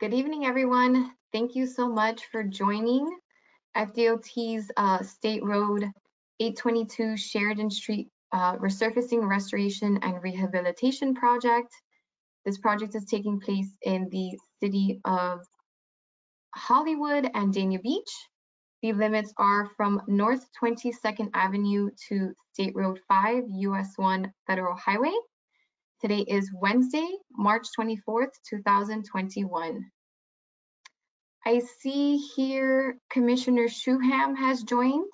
Good evening, everyone. Thank you so much for joining FDOT's uh, State Road 822 Sheridan Street uh, Resurfacing, Restoration, and Rehabilitation Project. This project is taking place in the city of Hollywood and Dania Beach. The limits are from North 22nd Avenue to State Road 5, US 1 Federal Highway. Today is Wednesday, March 24th, 2021. I see here Commissioner Shuham has joined.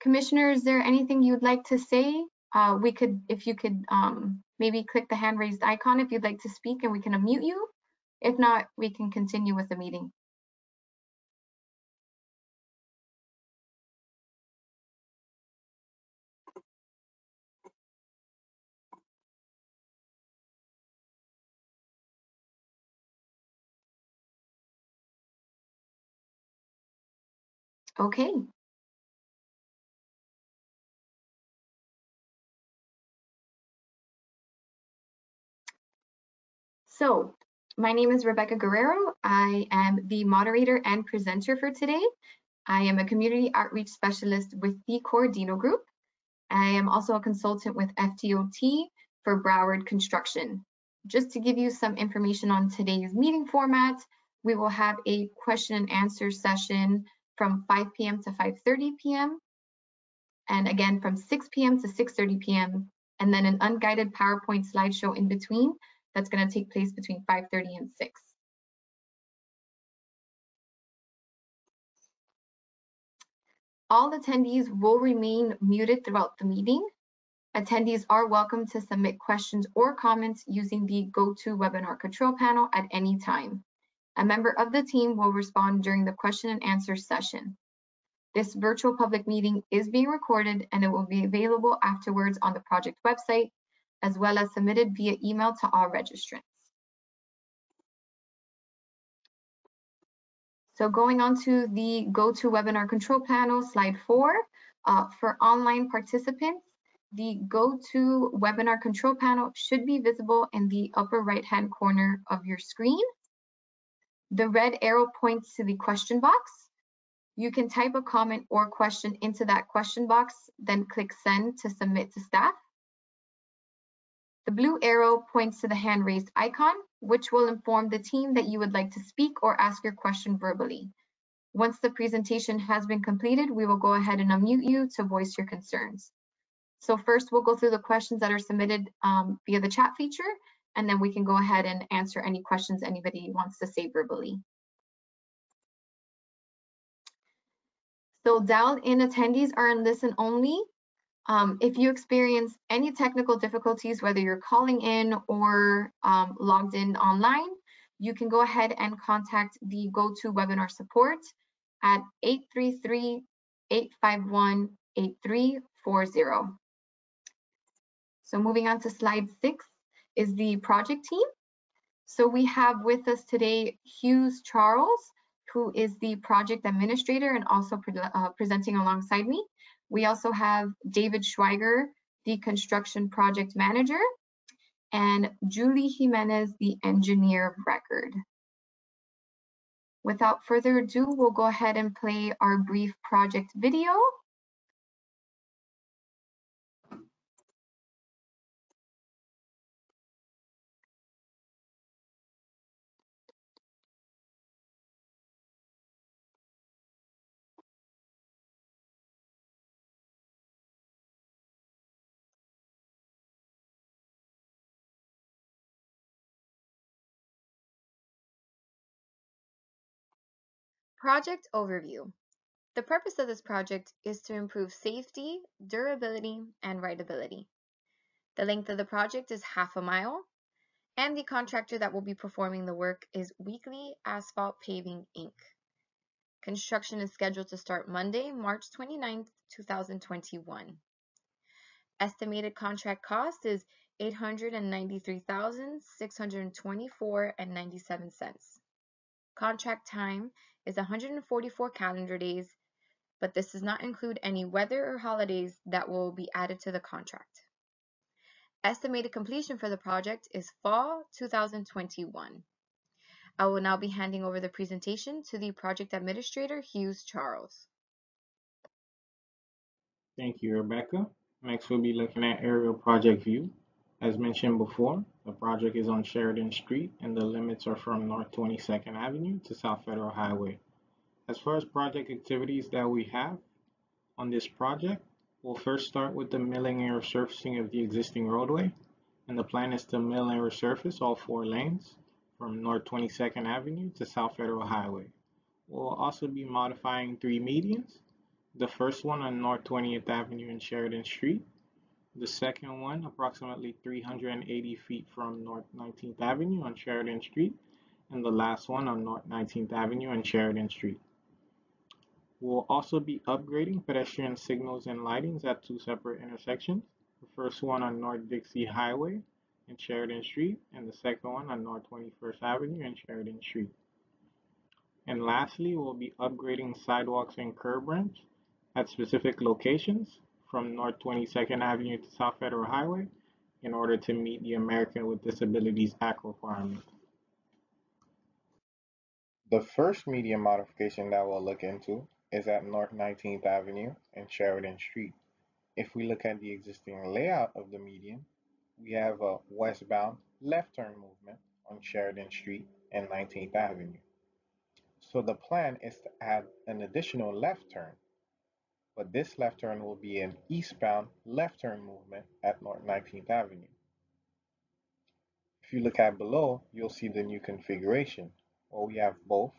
Commissioner, is there anything you'd like to say? Uh, we could, if you could um, maybe click the hand raised icon if you'd like to speak and we can unmute you. If not, we can continue with the meeting. Okay. So my name is Rebecca Guerrero. I am the moderator and presenter for today. I am a community outreach specialist with the Corradino Group. I am also a consultant with FDOT for Broward Construction. Just to give you some information on today's meeting format, we will have a question and answer session from 5 p.m. to 5.30 p.m. And again, from 6 p.m. to 6.30 p.m. And then an unguided PowerPoint slideshow in between that's gonna take place between 5.30 and 6. All attendees will remain muted throughout the meeting. Attendees are welcome to submit questions or comments using the GoToWebinar control panel at any time. A member of the team will respond during the question and answer session. This virtual public meeting is being recorded and it will be available afterwards on the project website, as well as submitted via email to all registrants. So going on to the GoToWebinar control panel, slide four, uh, for online participants, the GoToWebinar control panel should be visible in the upper right-hand corner of your screen. The red arrow points to the question box. You can type a comment or question into that question box, then click send to submit to staff. The blue arrow points to the hand raised icon, which will inform the team that you would like to speak or ask your question verbally. Once the presentation has been completed, we will go ahead and unmute you to voice your concerns. So first, we'll go through the questions that are submitted um, via the chat feature, and then we can go ahead and answer any questions anybody wants to say verbally. So dialed in attendees are in listen only. Um, if you experience any technical difficulties, whether you're calling in or um, logged in online, you can go ahead and contact the GoToWebinar support at 833-851-8340. So moving on to slide six, is the project team. So we have with us today Hughes Charles, who is the project administrator and also pre uh, presenting alongside me. We also have David Schweiger, the construction project manager, and Julie Jimenez, the engineer of record. Without further ado, we'll go ahead and play our brief project video. Project Overview. The purpose of this project is to improve safety, durability, and rideability. The length of the project is half a mile, and the contractor that will be performing the work is Weekley Asphalt Paving, Inc. Construction is scheduled to start Monday, March 29, 2021. Estimated contract cost is $893,624.97. Contract time is 144 calendar days, but this does not include any weather or holidays that will be added to the contract. Estimated completion for the project is fall 2021. I will now be handing over the presentation to the project administrator, Hughes Charles. Thank you, Rebecca. Next, we'll be looking at aerial project view. As mentioned before, the project is on Sheridan Street and the limits are from North 22nd Avenue to South Federal Highway. As far as project activities that we have on this project, we'll first start with the milling and resurfacing of the existing roadway. And the plan is to mill and resurface all four lanes from North 22nd Avenue to South Federal Highway. We'll also be modifying three medians the first one on North 20th Avenue and Sheridan Street. The second one approximately 380 feet from North 19th Avenue on Sheridan Street. And the last one on North 19th Avenue and Sheridan Street. We'll also be upgrading pedestrian signals and lightings at two separate intersections. The first one on North Dixie Highway and Sheridan Street, and the second one on North 21st Avenue and Sheridan Street. And lastly, we'll be upgrading sidewalks and curb ramps at specific locations from North 22nd Avenue to South Federal Highway in order to meet the American with Disabilities Act requirement. The first median modification that we'll look into is at North 19th Avenue and Sheridan Street. If we look at the existing layout of the median, we have a westbound left turn movement on Sheridan Street and 19th Avenue. So the plan is to add an additional left turn but this left turn will be an eastbound left turn movement at North 19th Avenue. If you look at below, you'll see the new configuration where we have both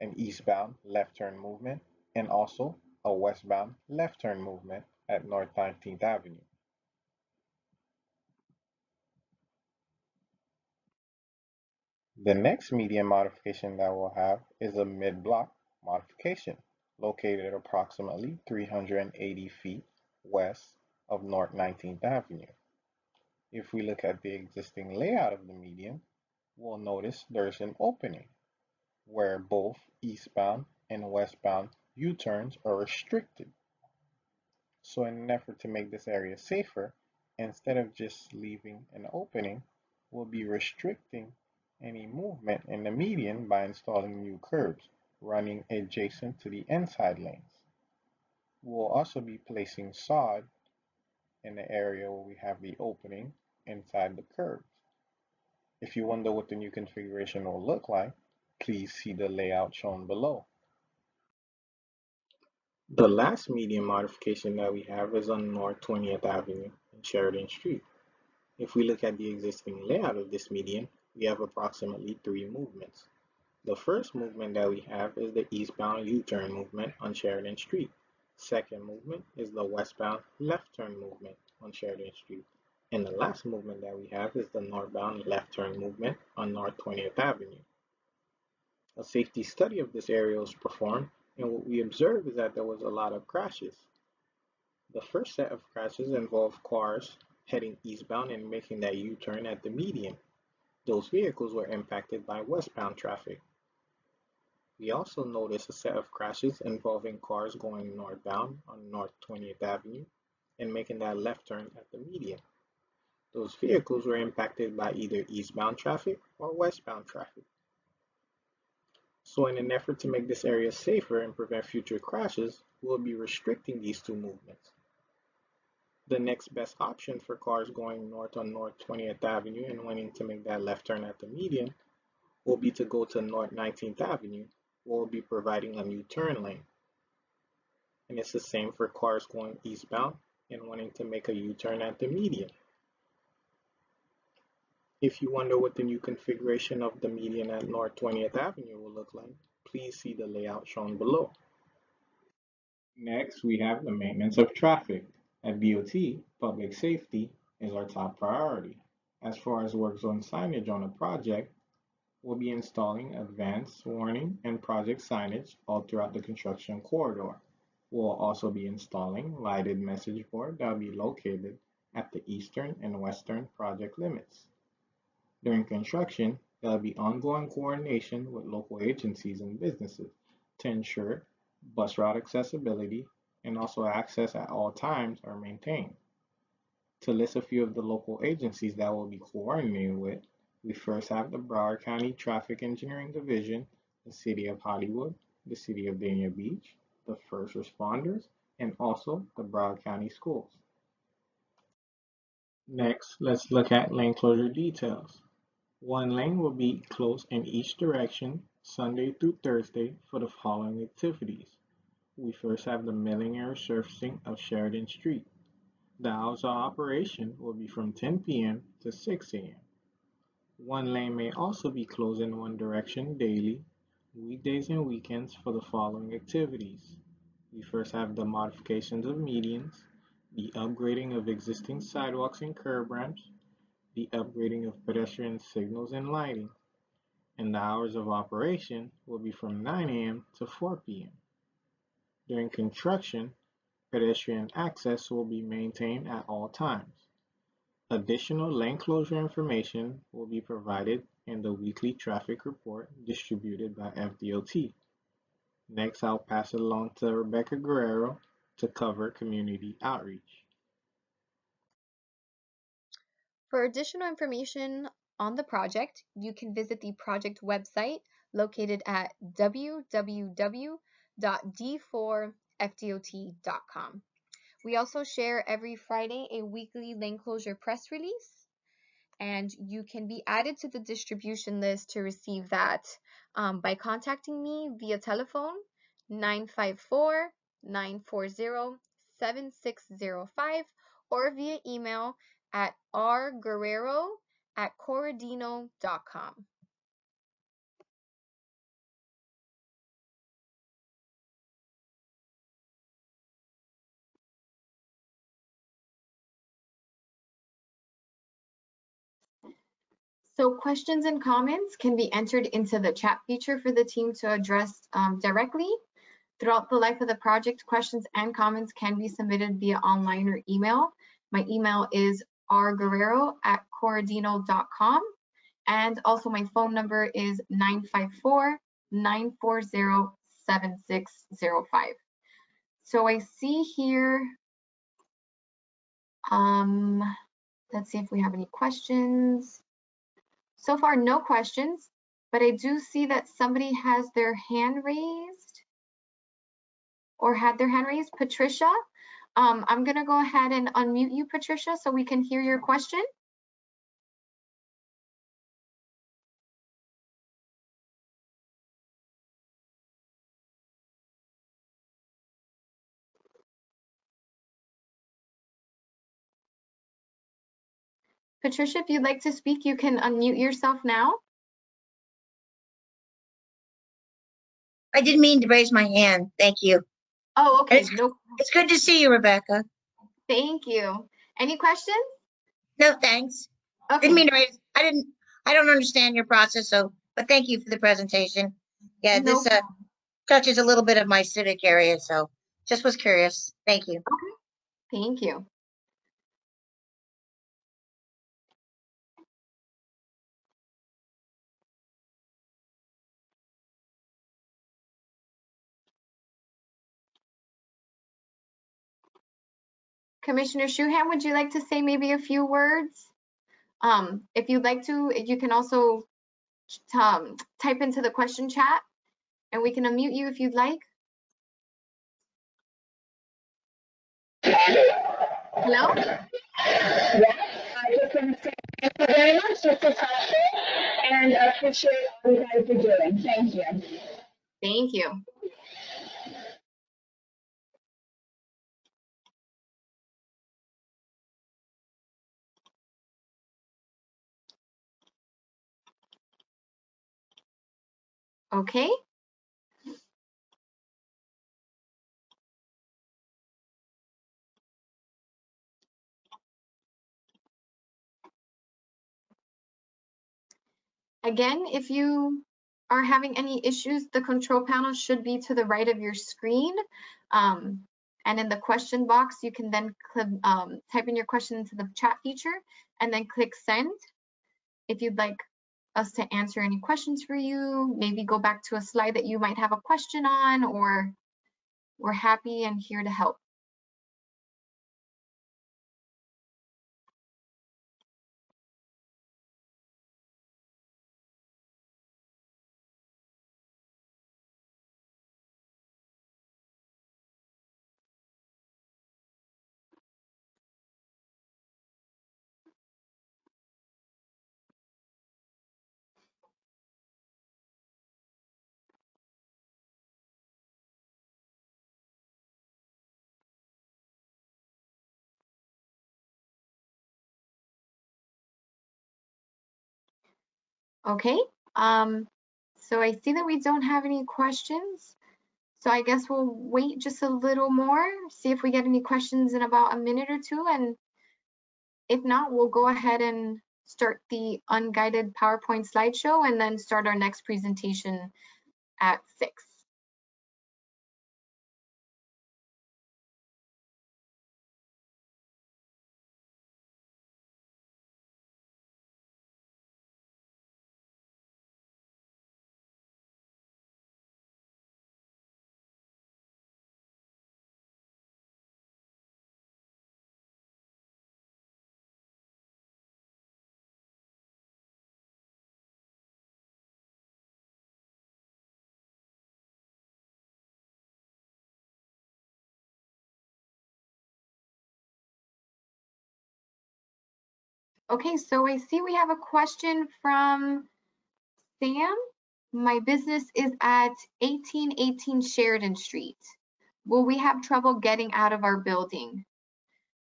an eastbound left turn movement and also a westbound left turn movement at North 19th Avenue. The next median modification that we'll have is a mid-block modification located approximately 380 feet west of North 19th Avenue. If we look at the existing layout of the median, we'll notice there's an opening where both eastbound and westbound U-turns are restricted. So in an effort to make this area safer, instead of just leaving an opening, we'll be restricting any movement in the median by installing new curbs running adjacent to the inside lanes. We'll also be placing sod in the area where we have the opening inside the curbs. If you wonder what the new configuration will look like, please see the layout shown below. The last median modification that we have is on North 20th Avenue and Sheridan Street. If we look at the existing layout of this median, we have approximately three movements. The first movement that we have is the eastbound U-turn movement on Sheridan Street. Second movement is the westbound left turn movement on Sheridan Street. And the last movement that we have is the northbound left turn movement on North 20th Avenue. A safety study of this area was performed and what we observed is that there was a lot of crashes. The first set of crashes involved cars heading eastbound and making that U-turn at the median. Those vehicles were impacted by westbound traffic. We also noticed a set of crashes involving cars going northbound on North 20th Avenue and making that left turn at the median. Those vehicles were impacted by either eastbound traffic or westbound traffic. So in an effort to make this area safer and prevent future crashes, we'll be restricting these two movements. The next best option for cars going north on North 20th Avenue and wanting to make that left turn at the median will be to go to North 19th Avenue will be providing a new turn lane. And it's the same for cars going eastbound and wanting to make a U-turn at the median. If you wonder what the new configuration of the median at North 20th Avenue will look like, please see the layout shown below. Next, we have the maintenance of traffic. At DOT, public safety is our top priority. As far as work zone signage on a project, will be installing advanced warning and project signage all throughout the construction corridor. We'll also be installing lighted message board that will be located at the eastern and western project limits. During construction, there will be ongoing coordination with local agencies and businesses to ensure bus route accessibility and also access at all times are maintained. To list a few of the local agencies that will be coordinating with, We first have the Broward County Traffic Engineering Division, the City of Hollywood, the City of Dania Beach, the first responders, and also the Broward County Schools. Next, let's look at lane closure details. One lane will be closed in each direction Sunday through Thursday for the following activities. We first have the milling and resurfacing of Sheridan Street. The hours of operation will be from 10 p.m. to 6 a.m. One lane may also be closed in one direction daily, weekdays and weekends for the following activities. We first have the modifications of medians, the upgrading of existing sidewalks and curb ramps, the upgrading of pedestrian signals and lighting, and the hours of operation will be from 9 a.m. to 4 p.m. During construction, pedestrian access will be maintained at all times. Additional lane closure information will be provided in the weekly traffic report distributed by FDOT. Next, I'll pass it along to Rebecca Guerrero to cover community outreach. For additional information on the project, you can visit the project website located at www.d4fdot.com. We also share every Friday a weekly lane closure press release, and you can be added to the distribution list to receive that um, by contacting me via telephone 954 940 7605 or via email at rguerrero at corradino.com. So questions and comments can be entered into the chat feature for the team to address um, directly. Throughout the life of the project, questions and comments can be submitted via online or email. My email is rguerrero at corradino.com. And also my phone number is 954-940-7605. So I see here, um, let's see if we have any questions. So far, no questions, but I do see that somebody has their hand raised or had their hand raised. Patricia, um, I'm gonna go ahead and unmute you, Patricia, so we can hear your question. Patricia, if you'd like to speak, you can unmute yourself now. I didn't mean to raise my hand. Thank you. Oh, okay, It's- no, It's good to see you, Rebecca. thank you. Any questions? No, thanks. Okay, Didn't mean to raise, I didn't, I don't understand your process, so, but thank you for the presentation. Yeah, no this uh, touches a little bit of my civic area, so just was curious. Thank you. Okay. Thank you. Commissioner Shuham, would you like to say maybe a few words? Um, if you'd like to, you can also um, type into the question chat and we can unmute you if you'd like. Hello? I just want to say thank you very much, Mr. Tasha, and I appreciate all you guys are doing. Thank you. Thank you. Okay. Again, if you are having any issues, the control panel should be to the right of your screen. Um, and in the question box, you can then um, type in your question into the chat feature and then click send. If you'd like us to answer any questions for you, maybe go back to a slide that you might have a question on, or we're happy and here to help. Okay, um, so I see that we don't have any questions. So I guess we'll wait just a little more, see if we get any questions in about a minute or two. And if not, we'll go ahead and start the unguided PowerPoint slideshow and then start our next presentation at six. Okay, so I see we have a question from Sam. My business is at 1818 Sheridan Street. Will we have trouble getting out of our building?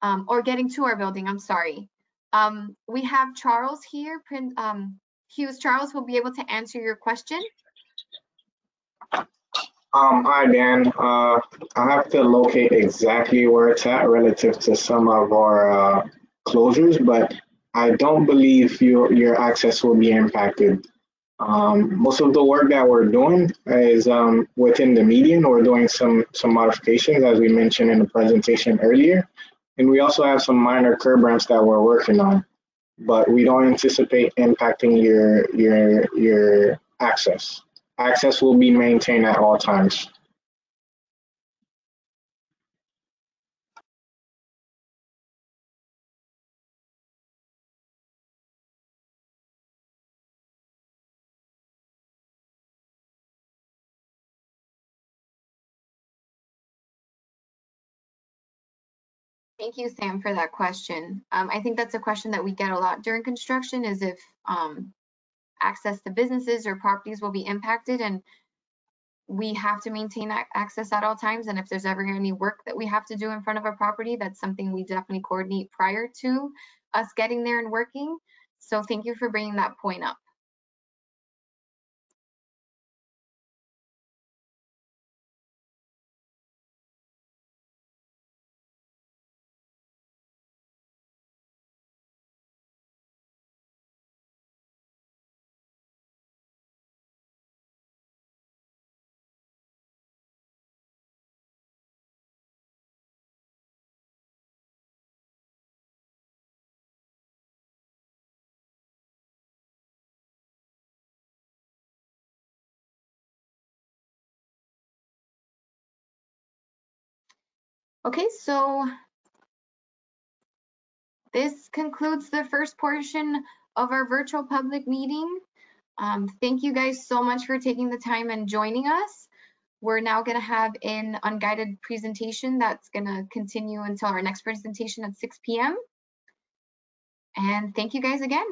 Um, or getting to our building, I'm sorry. Um, we have Charles here, um, Hughes Charles will be able to answer your question. Um, hi Dan, uh, I have to locate exactly where it's at relative to some of our, uh, closures, but I don't believe your, your access will be impacted. Um, most of the work that we're doing is, um, within the median. We're doing some, some modifications as we mentioned in the presentation earlier. And we also have some minor curb ramps that we're working on, but we don't anticipate impacting your, your, your access. Access will be maintained at all times. Thank you, Sam, for that question. Um, I think that's a question that we get a lot during construction is if um, access to businesses or properties will be impacted and we have to maintain that access at all times. And if there's ever any work that we have to do in front of a property, that's something we definitely coordinate prior to us getting there and working. So thank you for bringing that point up. Okay, so this concludes the first portion of our virtual public meeting. Um, thank you guys so much for taking the time and joining us. We're now going to have an unguided presentation that's going to continue until our next presentation at 6 p.m. And thank you guys again.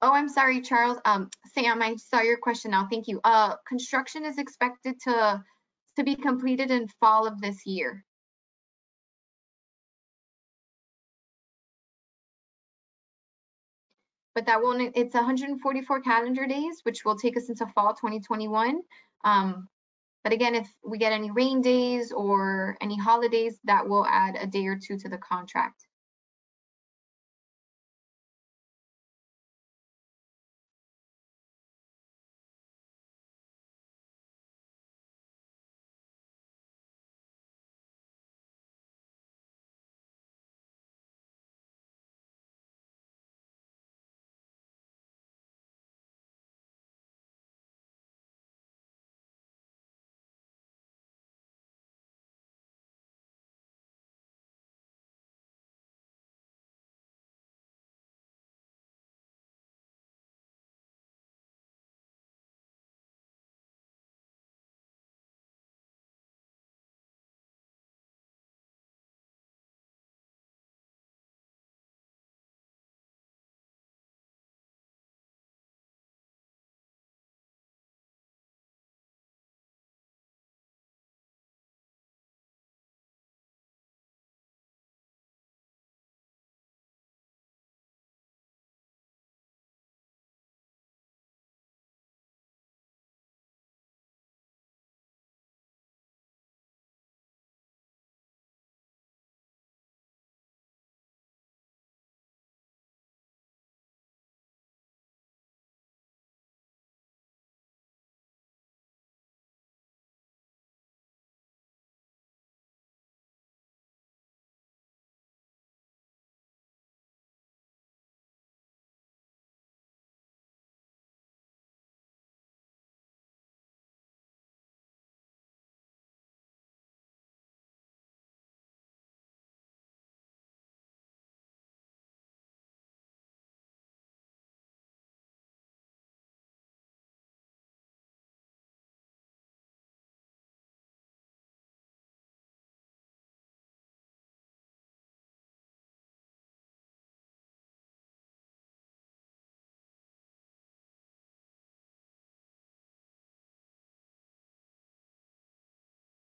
Oh, I'm sorry, Charles. Um, Sam, I saw your question now. Thank you. Uh, construction is expected to to be completed in fall of this year. But that won't, it's 144 calendar days, which will take us into fall 2021. Um, but again, if we get any rain days or any holidays, that will add a day or two to the contract.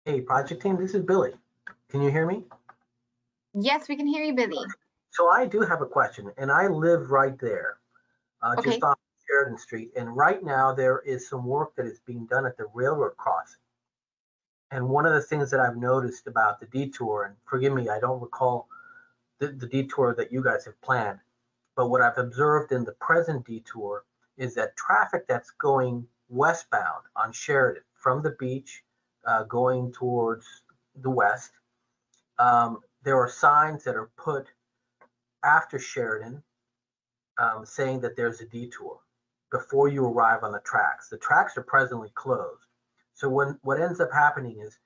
Hey, project team, this is Billy. Can you hear me? Yes, we can hear you, Billy. So I do have a question, and I live right there, uh, Okay. just off Sheridan Street. And right now, there is some work that is being done at the railroad crossing. And one of the things that I've noticed about the detour, and forgive me, I don't recall the, the detour that you guys have planned, but what I've observed in the present detour is that traffic that's going westbound on Sheridan from the beach uh, going towards the west, um, there are signs that are put after Sheridan um, saying that there's a detour before you arrive on the tracks. The tracks are presently closed. So when what ends up happening is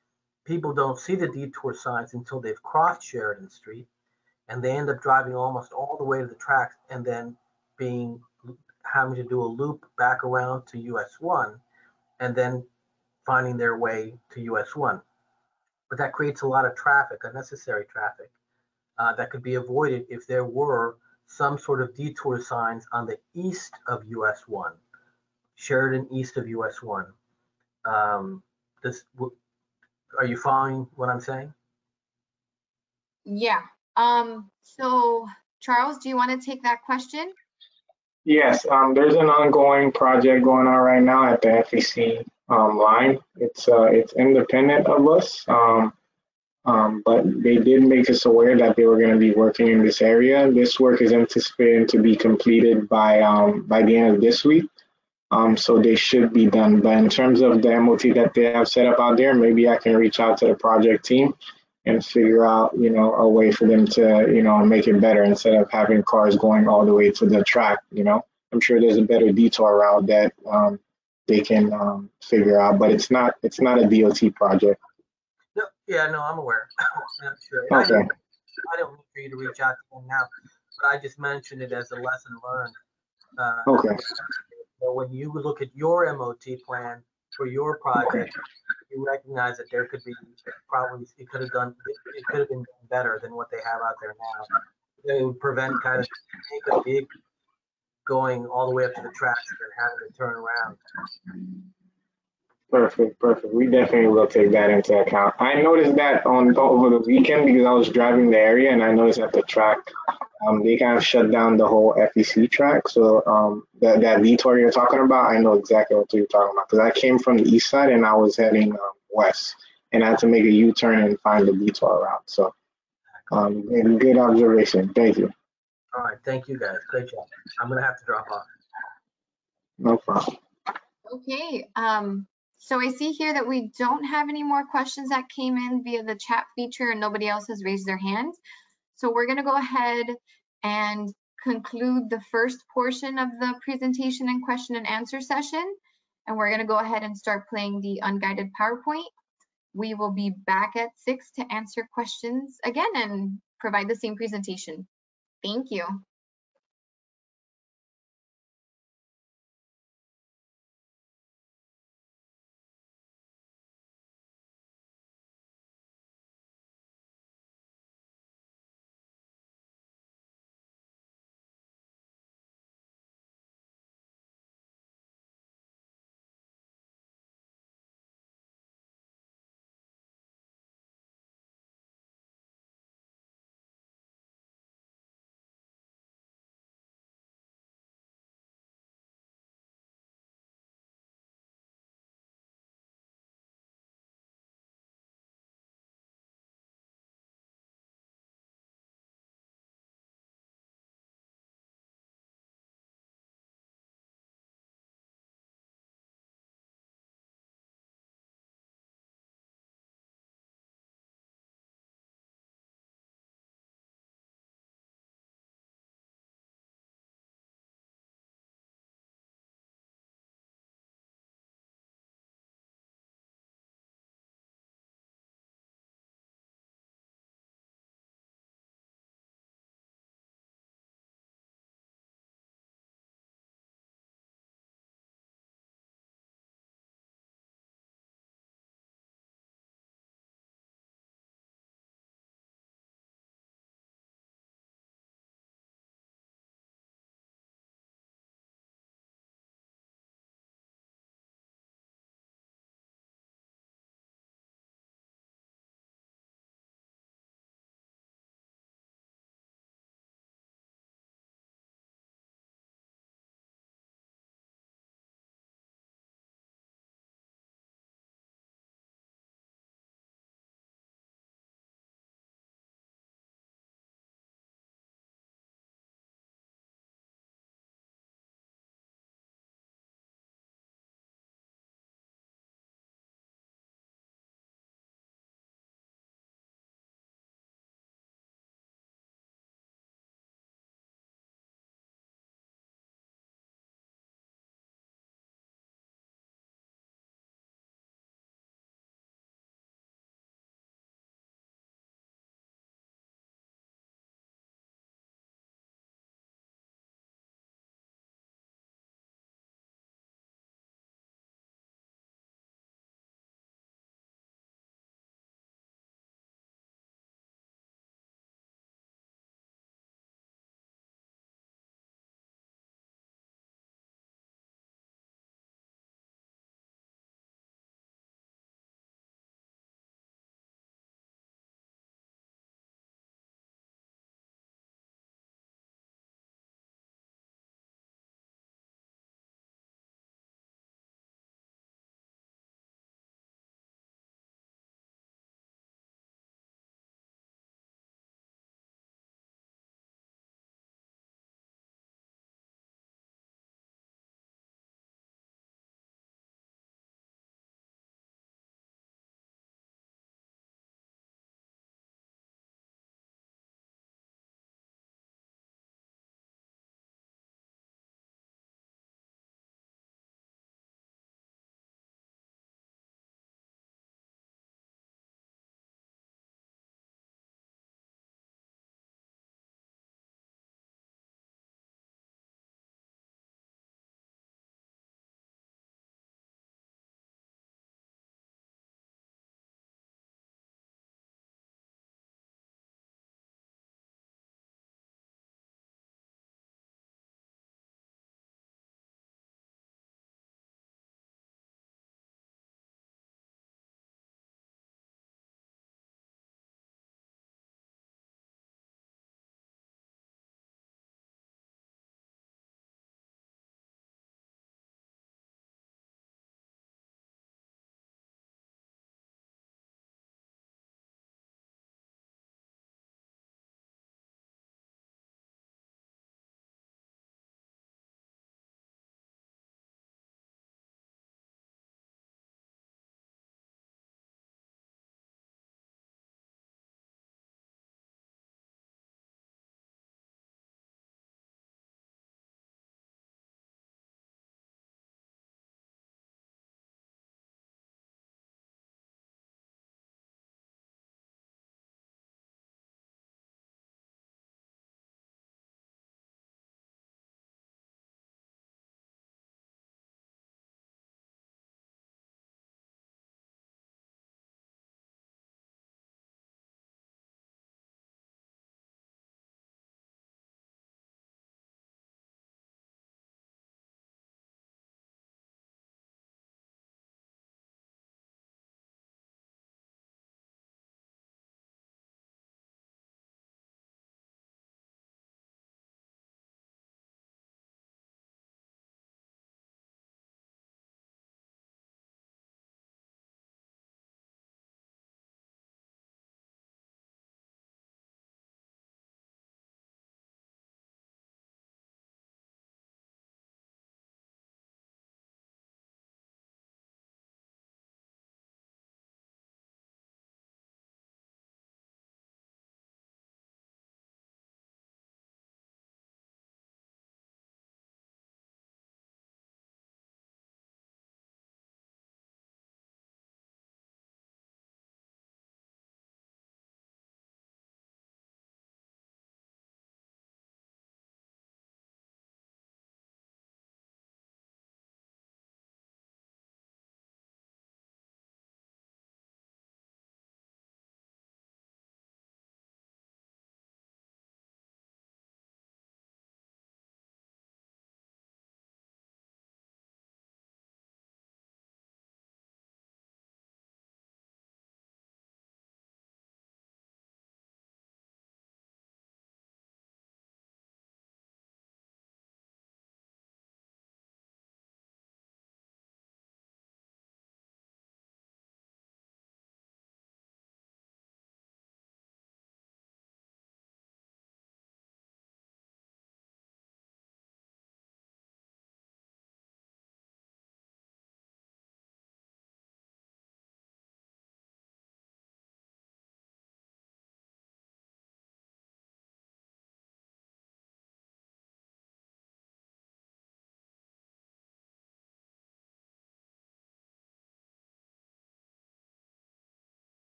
people don't see the detour signs until they've crossed Sheridan Street and they end up driving almost all the way to the tracks and then being having to do a loop back around to US 1 and then finding their way to US 1. But that creates a lot of traffic, unnecessary traffic, uh, that could be avoided if there were some sort of detour signs on the east of US 1, Sheridan east of US 1. Um, this, w- are you following what I'm saying? Yeah. Um, so Charles, do you want to take that question? Yes, um, there's an ongoing project going on right now at the FEC um, line. It's uh, it's independent of us, um, um, but they did make us aware that they were going to be working in this area. This work is anticipated to be completed by um, by the end of this week, um, so they should be done. But in terms of the MOT that they have set up out there, maybe I can reach out to the project team and figure out, you know, a way for them to, you know, make it better instead of having cars going all the way to the track, you know. I'm sure there's a better detour route that um, they can um, figure out, but it's not it's not a DOT project. No, yeah, no, I'm aware. I'm sure. And I Okay. don't, I don't need for you to reach out to them now, but I just mentioned it as a lesson learned. Uh, Okay. So when you look at your MOT plan for your project, you recognize that there could be probably, it could have done, it could have been better than what they have out there now. It would prevent kind of take a big going all the way up to the tracks and having to turn around. Perfect, perfect. We definitely will take that into account. I noticed that on over the weekend because I was driving the area and I noticed at the track, um, they kind of shut down the whole FEC track. So um, that that detour you're talking about, I know exactly what you're talking about because I came from the east side and I was heading um, west and I had to make a U-turn and find the detour route. So um, good observation. Thank you. All right, thank you guys. Great job. I'm gonna have to drop off. No problem. Okay, um, so I see here that we don't have any more questions that came in via the chat feature and nobody else has raised their hand. So we're gonna go ahead and conclude the first portion of the presentation and question and answer session. And we're gonna go ahead and start playing the unguided PowerPoint. We will be back at six to answer questions again and provide the same presentation. Thank you.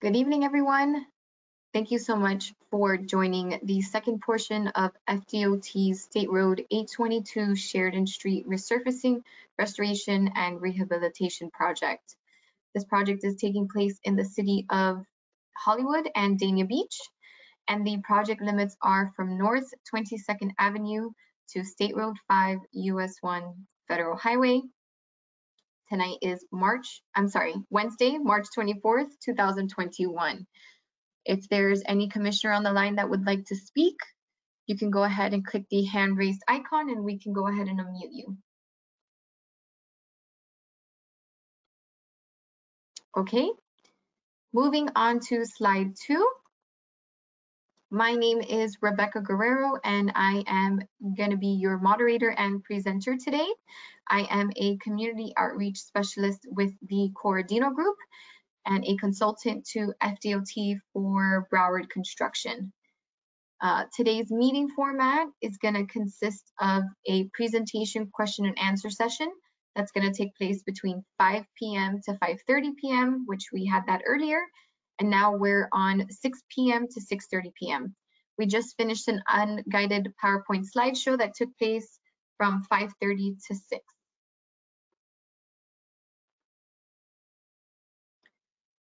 Good evening, everyone. Thank you so much for joining the second portion of FDOT's State Road 822 Sheridan Street Resurfacing, Restoration, and Rehabilitation Project. This project is taking place in the city of Hollywood and Dania Beach, and the project limits are from North 22nd Avenue to State Road 5 US 1 Federal Highway. Tonight is March, I'm sorry, Wednesday, March 24th, 2021. If there's any commissioner on the line that would like to speak, you can go ahead and click the hand raised icon and we can go ahead and unmute you. Okay, moving on to slide two. My name is Rebecca Guerrero and I am going to be your moderator and presenter today. I am a community outreach specialist with the Corradino Group and a consultant to FDOT for Broward Construction. Uh, today's meeting format is going to consist of a presentation question and answer session that's going to take place between 5 p.m. to 5.30 p.m., which we had that earlier, and now we're on 6 p.m. to 6.30 p.m. We just finished an unguided PowerPoint slideshow that took place from 5.30 to 6.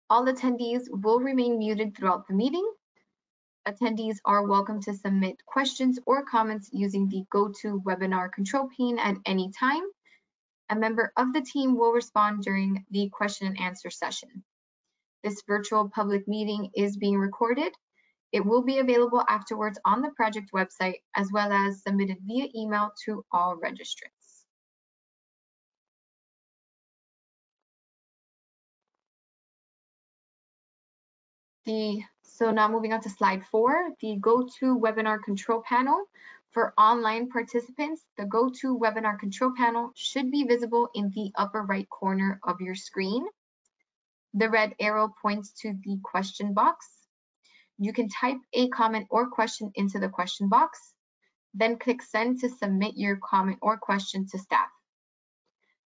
All attendees will remain muted throughout the meeting. Attendees are welcome to submit questions or comments using the GoToWebinar control pane at any time. A member of the team will respond during the question and answer session. This virtual public meeting is being recorded. It will be available afterwards on the project website as well as submitted via email to all registrants. The, so now moving on to slide four, the GoToWebinar control panel. For online participants, the GoToWebinar control panel should be visible in the upper right corner of your screen. The red arrow points to the question box. You can type a comment or question into the question box, then click send to submit your comment or question to staff.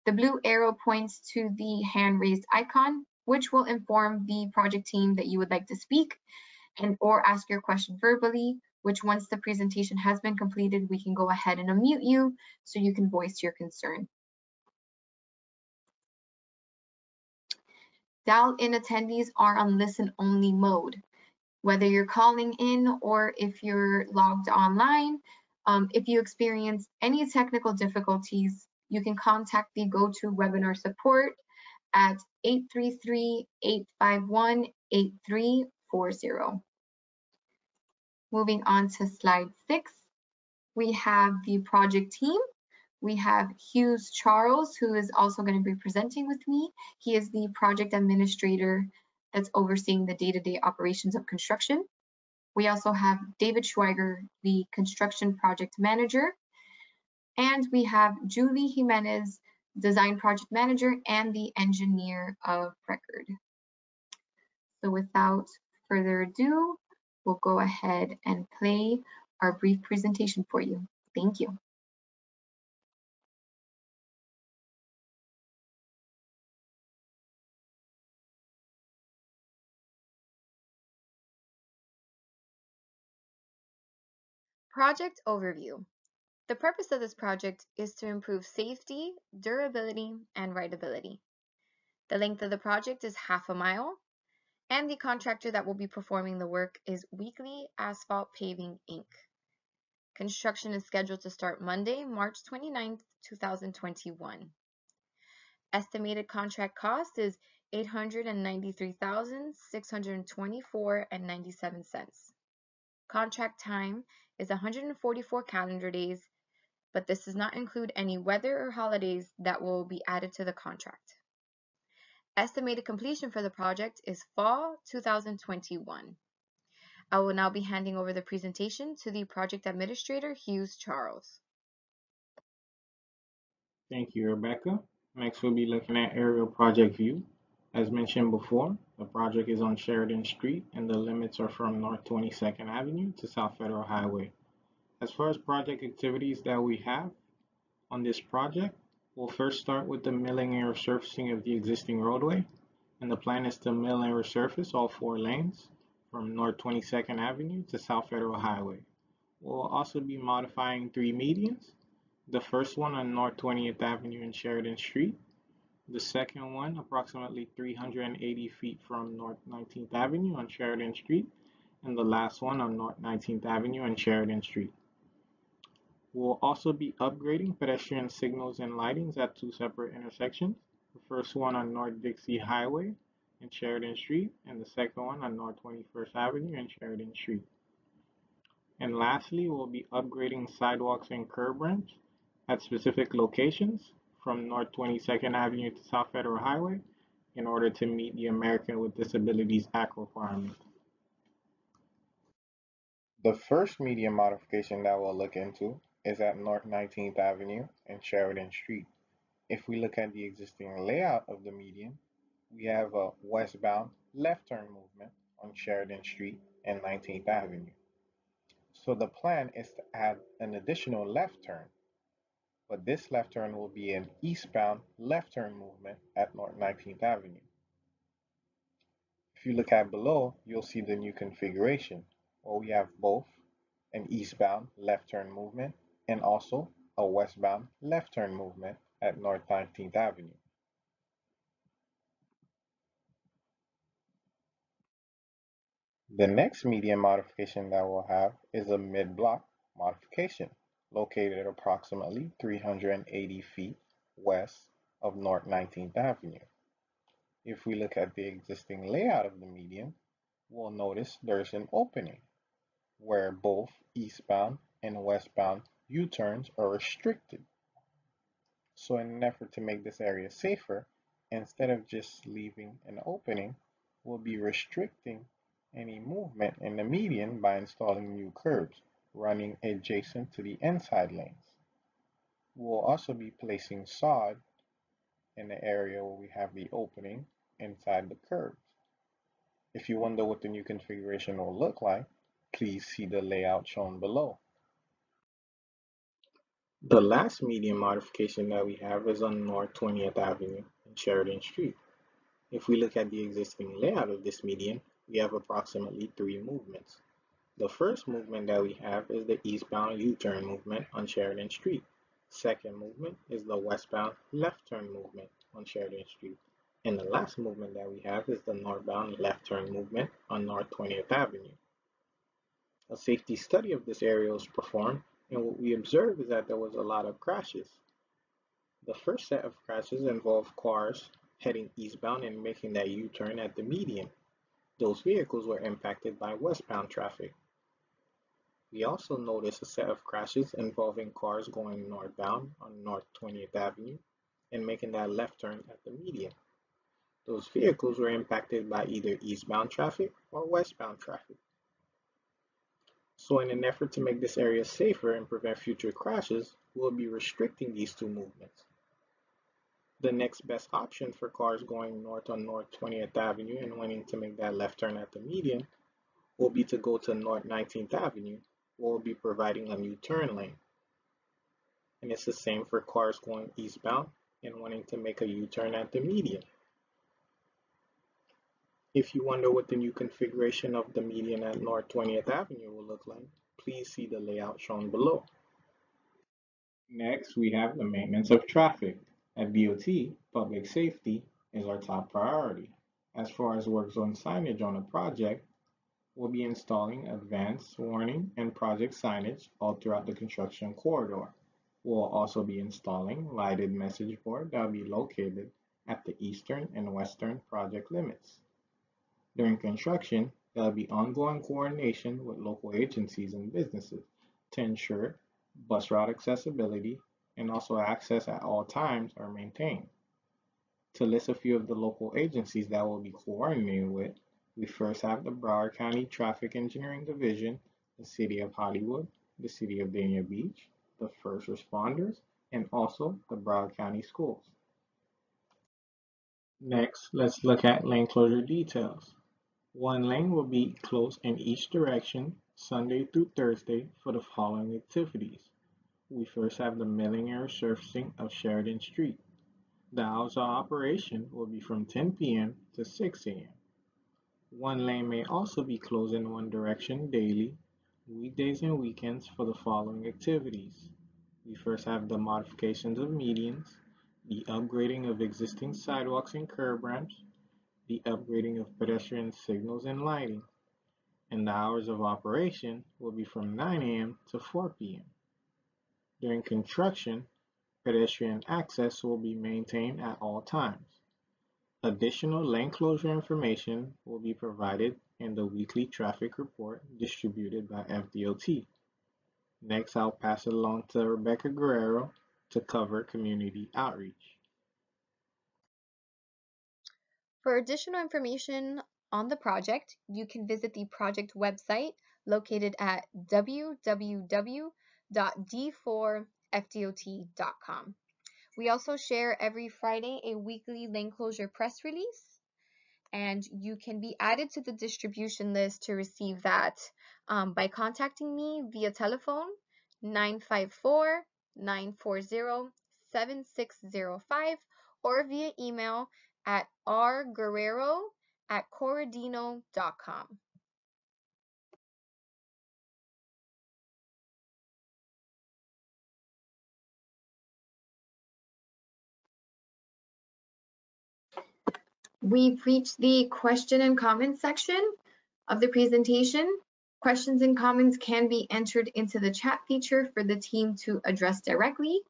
The blue arrow points to the hand raised icon which will inform the project team that you would like to speak and or ask your question verbally, which once the presentation has been completed, we can go ahead and unmute you so you can voice your concern. Dial-in attendees are on listen-only mode. Whether you're calling in or if you're logged online, um, if you experience any technical difficulties, you can contact the GoToWebinar support at 833-851-8340. Moving on to slide six, we have the project team. We have Hughes Charles, who is also going to be presenting with me. He is the project administrator that's overseeing the day-to-day -day operations of construction. We also have David Schweiger, the construction project manager. And we have Julie Jimenez, design project manager, and the engineer of record. So without further ado, we'll go ahead and play our brief presentation for you. Thank you. Project Overview the purpose of this project is to improve safety, durability, and rideability. The length of the project is half a mile, and the contractor that will be performing the work is Weekley Asphalt Paving, Inc. Construction is scheduled to start Monday, March 29, 2021. Estimated contract cost is $893,624.97. Contract time is 144 calendar days but this does not include any weather or holidays that will be added to the contract. Estimated completion for the project is fall 2021. I will now be handing over the presentation to the project administrator, Hughes Charles. Thank you, Rebecca. Next, we'll be looking at aerial project view. As mentioned before, the project is on Sheridan Street and the limits are from North 22nd Avenue to South Federal Highway. As far as project activities that we have on this project, we'll first start with the milling and resurfacing of the existing roadway. And the plan is to mill and resurface all four lanes from North 22nd Avenue to South Federal Highway. We'll also be modifying three medians. The first one on North 20th Avenue and Sheridan Street. The second one approximately 380 feet from North 19th Avenue on Sheridan Street. And the last one on North 19th Avenue and Sheridan Street. We'll also be upgrading pedestrian signals and lightings at two separate intersections. The first one on North Dixie Highway and Sheridan Street, and the second one on North 21st Avenue and Sheridan Street. And lastly, we'll be upgrading sidewalks and curb ramps at specific locations from North 22nd Avenue to South Federal Highway in order to meet the American with Disabilities Act requirement. The first median modification that we'll look into is at North 19th Avenue and Sheridan Street. If we look at the existing layout of the median, we have a westbound left turn movement on Sheridan Street and 19th Avenue. So the plan is to add an additional left turn, but this left turn will be an eastbound left turn movement at North 19th Avenue. If you look at below, you'll see the new configuration where we have both an eastbound left turn movement and also a westbound left turn movement at North 19th Avenue. The next median modification that we'll have is a mid-block modification located approximately 380 feet west of North 19th Avenue. If we look at the existing layout of the median, we'll notice there's an opening where both eastbound and westbound U-turns are restricted. So in an effort to make this area safer, instead of just leaving an opening, we'll be restricting any movement in the median by installing new curbs running adjacent to the inside lanes. We'll also be placing sod in the area where we have the opening inside the curbs. If you wonder what the new configuration will look like, please see the layout shown below. The last median modification that we have is on North 20th Avenue and Sheridan Street. If we look at the existing layout of this median, we have approximately three movements. The first movement that we have is the eastbound U-turn movement on Sheridan Street. Second movement is the westbound left turn movement on Sheridan Street. And the last movement that we have is the northbound left turn movement on North 20th Avenue. A safety study of this area was performed and what we observed is that there was a lot of crashes. The first set of crashes involved cars heading eastbound and making that U-turn at the median. Those vehicles were impacted by westbound traffic. We also noticed a set of crashes involving cars going northbound on North 20th Avenue and making that left turn at the median. Those vehicles were impacted by either eastbound traffic or westbound traffic. So in an effort to make this area safer and prevent future crashes, we'll be restricting these two movements. The next best option for cars going north on North 20th Avenue and wanting to make that left turn at the median will be to go to North 19th Avenue, we'll be providing a new turn lane. And it's the same for cars going eastbound and wanting to make a U-turn at the median. If you wonder what the new configuration of the median at North 20th Avenue will look like, please see the layout shown below. Next, we have the maintenance of traffic. At FDOT, public safety is our top priority. As far as work zone signage on a project, we'll be installing advanced warning and project signage all throughout the construction corridor. We'll also be installing lighted message board that will be located at the eastern and western project limits. During construction, there will be ongoing coordination with local agencies and businesses to ensure bus route accessibility and also access at all times are maintained. To list a few of the local agencies that will be coordinating with, we first have the Broward County Traffic Engineering Division, the City of Hollywood, the City of Dania Beach, the first responders, and also the Broward County Schools. Next, let's look at lane closure details. One lane will be closed in each direction Sunday through Thursday for the following activities. We first have the milling and resurfacing of Sheridan Street. The hours of operation will be from 10 p.m. to 6 a.m. One lane may also be closed in one direction daily, weekdays and weekends for the following activities. We first have the modifications of medians, the upgrading of existing sidewalks and curb ramps, the upgrading of pedestrian signals and lighting, and the hours of operation will be from 9 a.m. to 4 p.m. During construction, pedestrian access will be maintained at all times. Additional lane closure information will be provided in the weekly traffic report distributed by FDOT. Next, I'll pass it along to Rebecca Guerrero to cover community outreach. For additional information on the project, you can visit the project website located at www.d4fdot.com. We also share every Friday a weekly lane closure press release, and you can be added to the distribution list to receive that um, by contacting me via telephone 954 940 7605 or via email at rguerrero at corradino.com. We've reached the question and comment section of the presentation. Questions and comments can be entered into the chat feature for the team to address directly.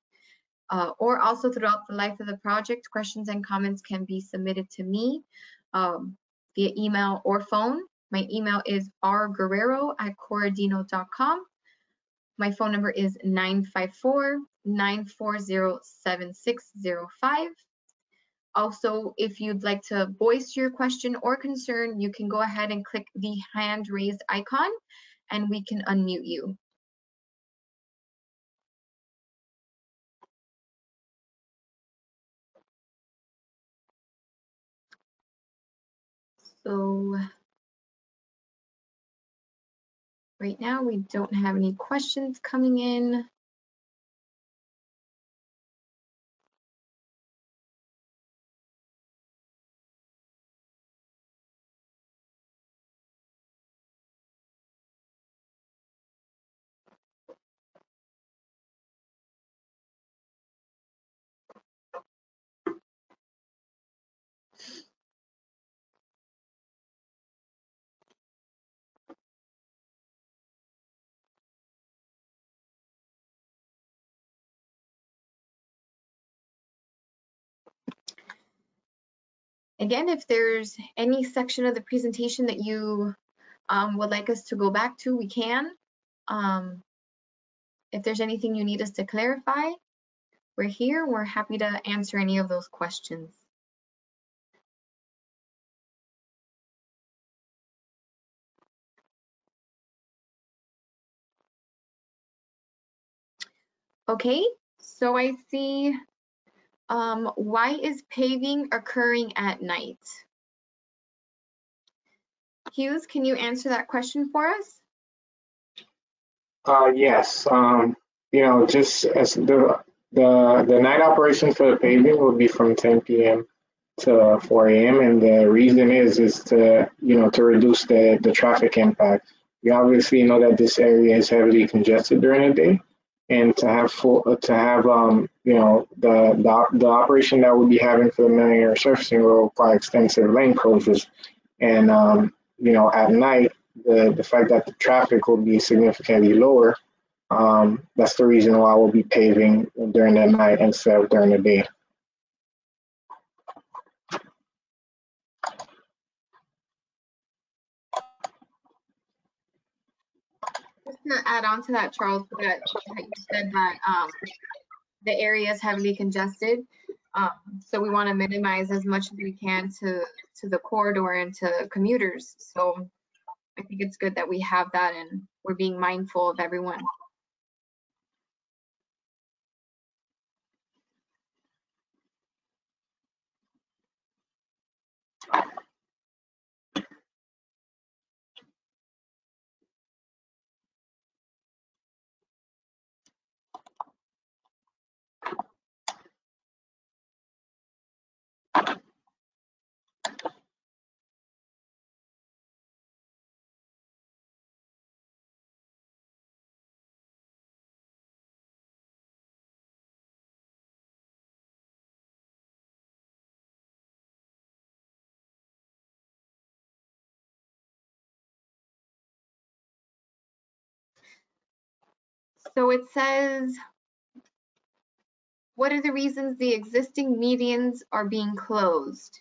Uh, or also throughout the life of the project, questions and comments can be submitted to me um, via email or phone. My email is rguerrero at corradino.com. My phone number is 954-940-7605. Also, if you'd like to voice your question or concern, you can go ahead and click the hand raised icon and we can unmute you. So right now we don't have any questions coming in. Again, if there's any section of the presentation that you um, would like us to go back to, we can. Um, if there's anything you need us to clarify, we're here. We're happy to answer any of those questions. Okay, so I see um, why is paving occurring at night? Hughes, can you answer that question for us? Uh, yes, um, you know, just as the, the, the night operation for the paving will be from 10 p.m. to 4 a.m. And the reason is, is to, you know, to reduce the, the traffic impact. We obviously know that this area is heavily congested during the day and to have full, to have, um, you know, the, the, the operation that we'll be having for the million surfacing will require extensive lane closures. And, um, you know, at night, the, the fact that the traffic will be significantly lower, um, that's the reason why we'll be paving during the night instead of during the day. To add on to that, Charles, that, that you said that um, the area is heavily congested. Um, so we want to minimize as much as we can to to the corridor and to commuters. So I think it's good that we have that and we're being mindful of everyone. So it says, what are the reasons the existing medians are being closed?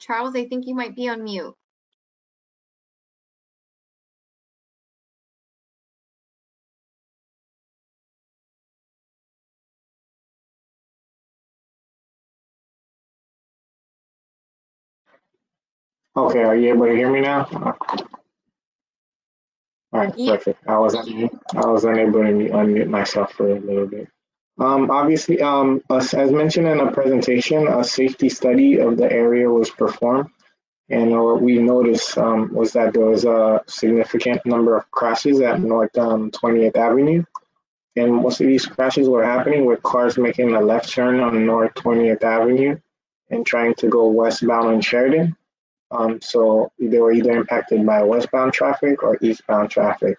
Charles, I think you might be on mute. Okay, are you able to hear me now? All right, Yeah. perfect. I was I was unable to mute- unmute myself for a little bit. Um, obviously, um, as, as mentioned in the presentation, a safety study of the area was performed, and what we noticed um, was that there was a significant number of crashes at North um, 20th Avenue, and most of these crashes were happening with cars making a left turn on North 20th Avenue and trying to go westbound on Sheridan. Um, so they were either impacted by westbound traffic or eastbound traffic.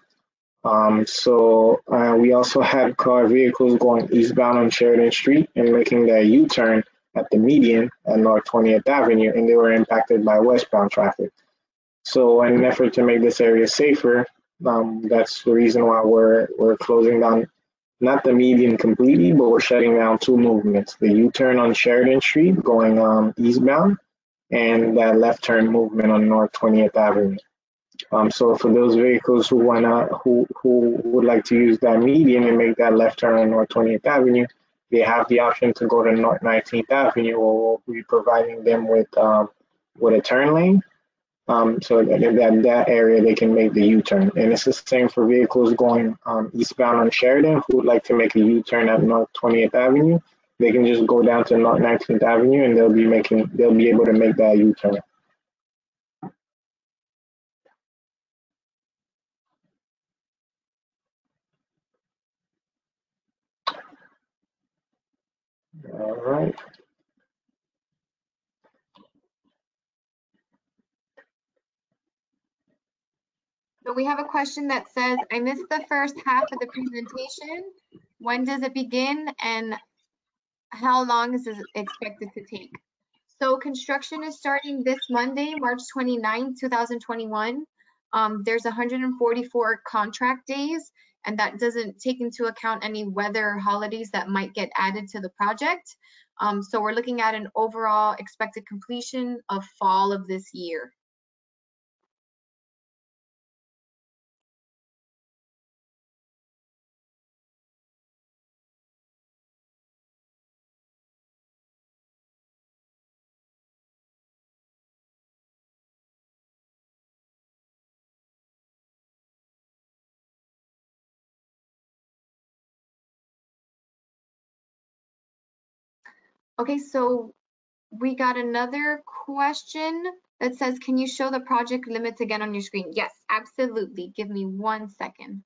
Um, so uh, we also had car vehicles going eastbound on Sheridan Street and making their U-turn at the median at North 20th Avenue, and they were impacted by westbound traffic. So in an effort to make this area safer, um, that's the reason why we're we're closing down not the median completely, but we're shutting down two movements: the U-turn on Sheridan Street going um, eastbound and that left turn movement on North 20th Avenue. Um, so for those vehicles who wanna, who, who would like to use that median and make that left turn on North 20th Avenue, they have the option to go to North 19th Avenue or we'll be providing them with, um, with a turn lane. Um, so that in that, that area they can make the U-turn. And it's the same for vehicles going um, eastbound on Sheridan who would like to make a U-turn at North 20th Avenue they can just go down to 19th Avenue and they'll be making, they'll be able to make that U-turn. All right. So we have a question that says, I missed the first half of the presentation. When does it begin and how long is it expected to take? So construction is starting this Monday, March 29, 2021. Um, there's 144 contract days and that doesn't take into account any weather holidays that might get added to the project. Um, so we're looking at an overall expected completion of fall of this year. Okay, so we got another question that says, can you show the project limits again on your screen? Yes, absolutely. Give me one second.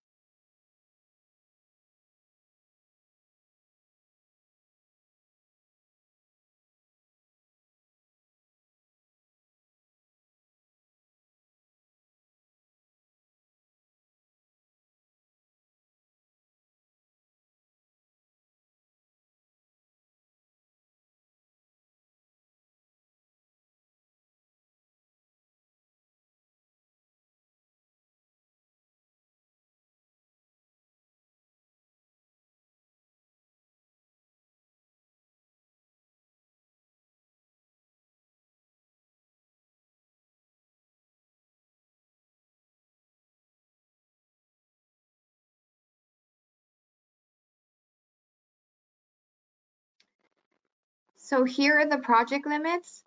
So here are the project limits.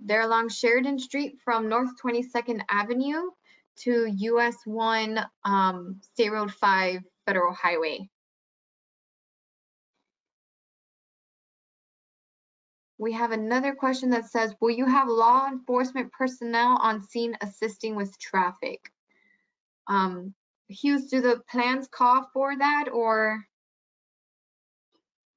They're along Sheridan Street from North 22nd Avenue to US 1 um, State Road 5 Federal Highway. We have another question that says, will you have law enforcement personnel on scene assisting with traffic? Um, Hughes, do the plans call for that or?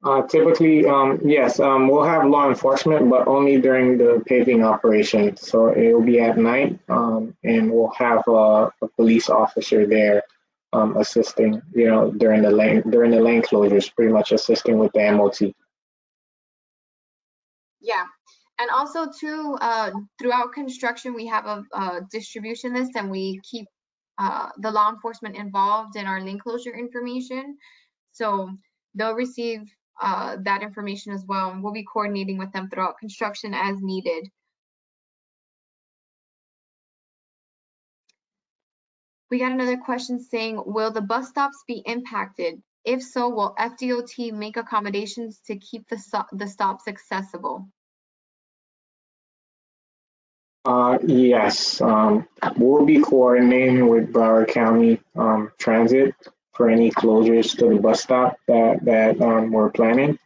Uh, typically, um, yes, um, we'll have law enforcement, but only during the paving operation. So it will be at night, um, and we'll have a, a police officer there um, assisting, you know, during the lane during the lane closures, pretty much assisting with the MOT. Yeah, And also too, uh, throughout construction, we have a, a distribution list and we keep uh, the law enforcement involved in our lane closure information. So they'll receive uh, that information as well. And we'll be coordinating with them throughout construction as needed. We got another question saying, will the bus stops be impacted? If so, will FDOT make accommodations to keep the, the stops accessible? Uh, yes, um, we'll be coordinating with Broward County, um, Transit for any closures to the bus stop that, that, um, we're planning.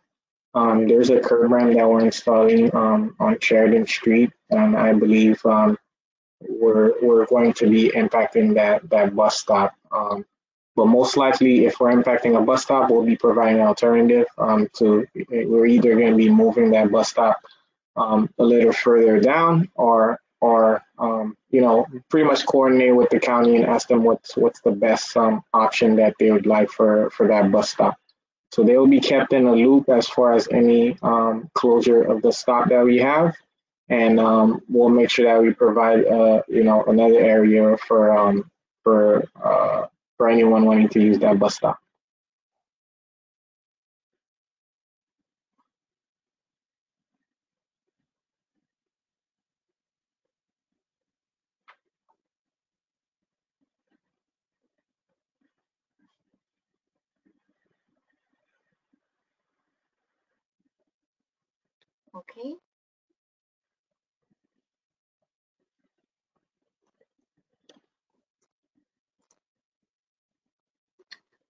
Um, there's a curb ramp that we're installing, um, on Sheridan Street, and I believe, um, we're, we're going to be impacting that, that bus stop. Um, but most likely, if we're impacting a bus stop, we'll be providing an alternative, um, to, we're either gonna be moving that bus stop, um, a little further down or or um, you know pretty much coordinate with the county and ask them what's what's the best um, option that they would like for for that bus stop. So they will be kept in a loop as far as any um, closure of the stop that we have, and um, we'll make sure that we provide uh, you know another area for um, for uh, for anyone wanting to use that bus stop. Okay.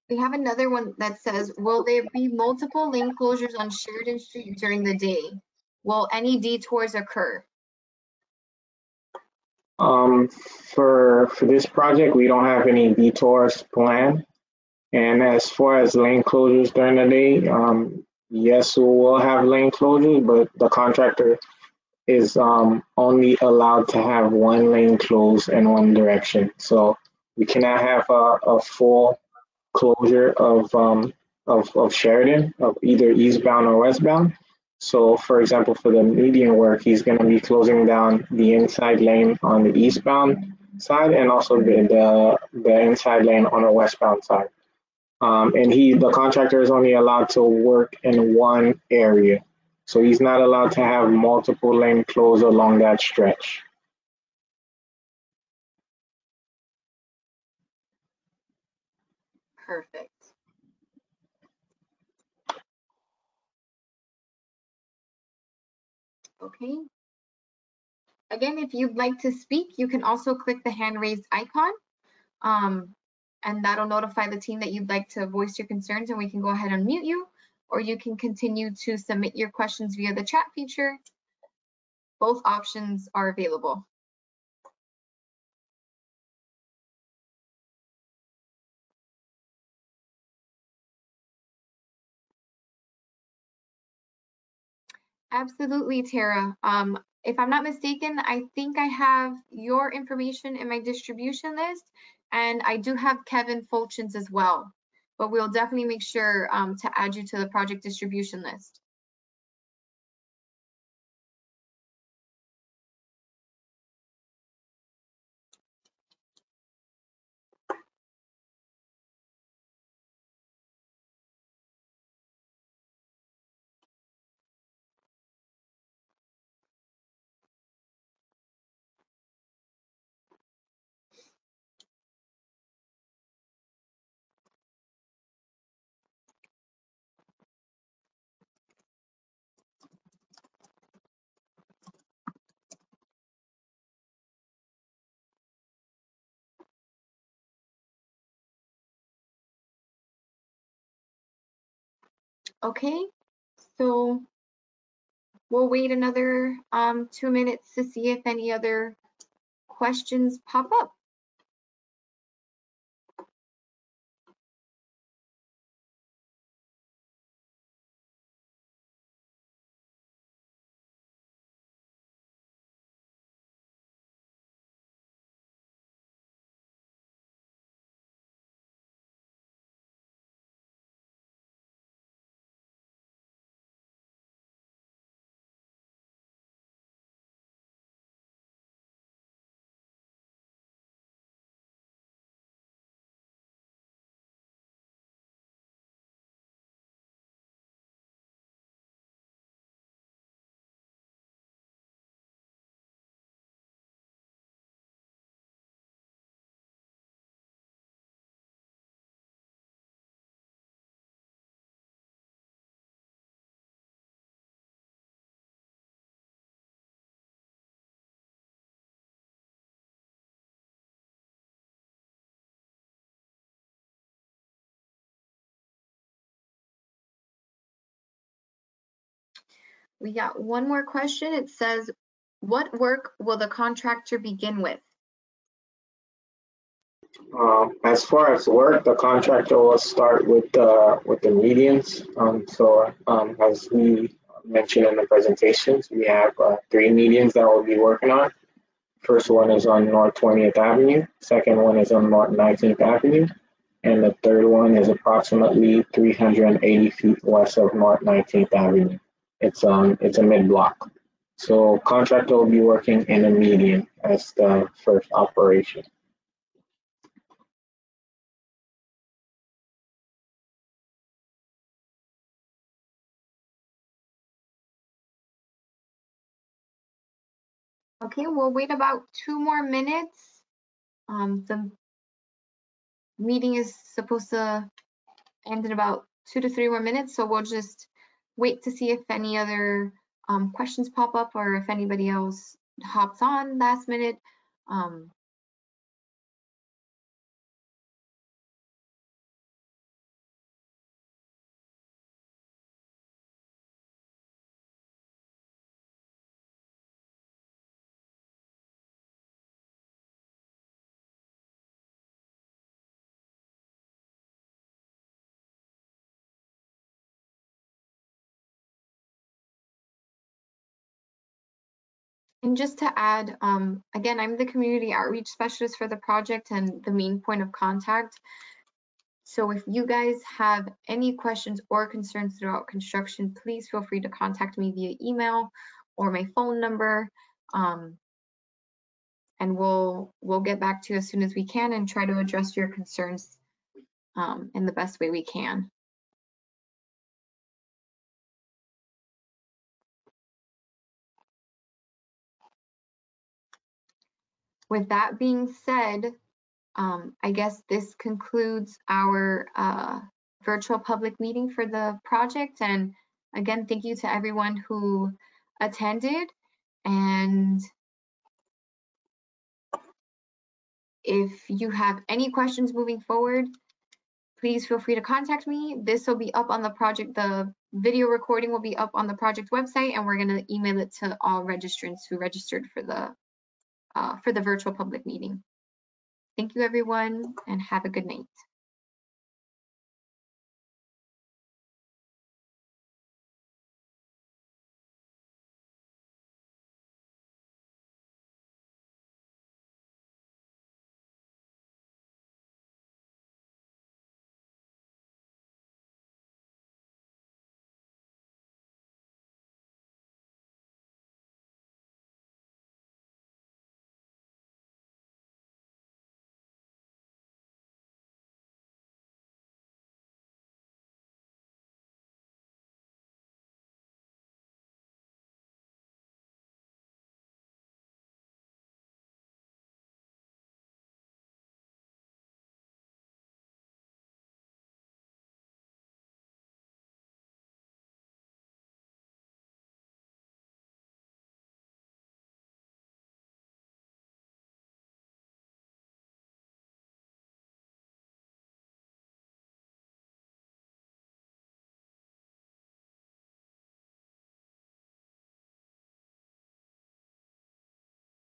We have another one that says, will there be multiple lane closures on Sheridan Street during the day? Will any detours occur? Um, for for this project, we don't have any detours planned. And as far as lane closures during the day, um, yes, we will have lane closures, but the contractor is um, only allowed to have one lane closed in one direction. So we cannot have a, a full closure of, um, of of Sheridan of either eastbound or westbound. So for example, for the median work, he's going to be closing down the inside lane on the eastbound side and also the, the, the inside lane on the westbound side. Um, and he, the contractor is only allowed to work in one area. So he's not allowed to have multiple lane closed along that stretch. Perfect. Okay. Again, if you'd like to speak, you can also click the hand raised icon. Um, and that'll notify the team that you'd like to voice your concerns and we can go ahead and mute you, or you can continue to submit your questions via the chat feature. Both options are available. Absolutely, Tara. Um, if I'm not mistaken, I think I have your information in my distribution list, and I do have Kevin Fulchin's as well. But we'll definitely make sure um, to add you to the project distribution list. Okay, so we'll wait another um, two minutes to see if any other questions pop up. We got one more question. It says, what work will the contractor begin with? Um, as far as work, the contractor will start with the with the medians. Um, so um, as we mentioned in the presentations, we have uh, three medians that we'll be working on. First one is on North 20th Avenue. Second one is on North 19th Avenue. And the third one is approximately 380 feet west of North 19th Avenue. It's um it's a mid block. So contractor will be working in a median as the first operation. Okay, we'll wait about two more minutes. Um, the meeting is supposed to end in about two to three more minutes, so we'll just wait to see if any other um, questions pop up or if anybody else hops on last minute. Um, And just to add, um, again, I'm the community outreach specialist for the project and the main point of contact. So if you guys have any questions or concerns throughout construction, please feel free to contact me via email or my phone number. Um, and we'll we'll get back to you as soon as we can and try to address your concerns um, in the best way we can. With that being said, um, I guess this concludes our uh, virtual public meeting for the project. And again, thank you to everyone who attended. And if you have any questions moving forward, please feel free to contact me. This will be up on the project, the video recording will be up on the project website and we're gonna email it to all registrants who registered for the uh, for the virtual public meeting. Thank you, everyone, and have a good night.